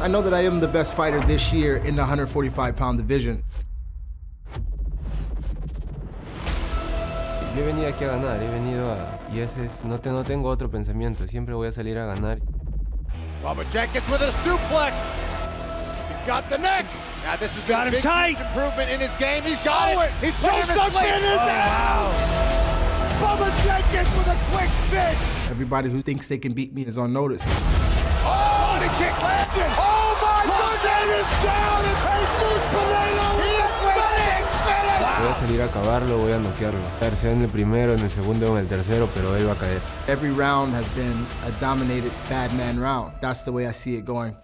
I know that I am the best fighter this year in the 145 pound division. Yo he venido aquí a ganar, he venido a... Y ese es... No, te, no tengo otro pensamiento, siempre voy a salir a ganar. Robert Jenkins with a suplex. He's got the neck. Now this has been Got a him big tight. improvement in his game. He's got Oh, it. He's putting him Joseph asleep. in his Oh, Bubba Jenkins with a quick six. Everybody who thinks they can beat me is on notice. Oh, Voy a salir a acabarlo, voy a noquearlo. Sea en el primero, en el segundo o en el tercero, pero él va a caer. Every round has been a dominated bad man round. That's the way I see it going.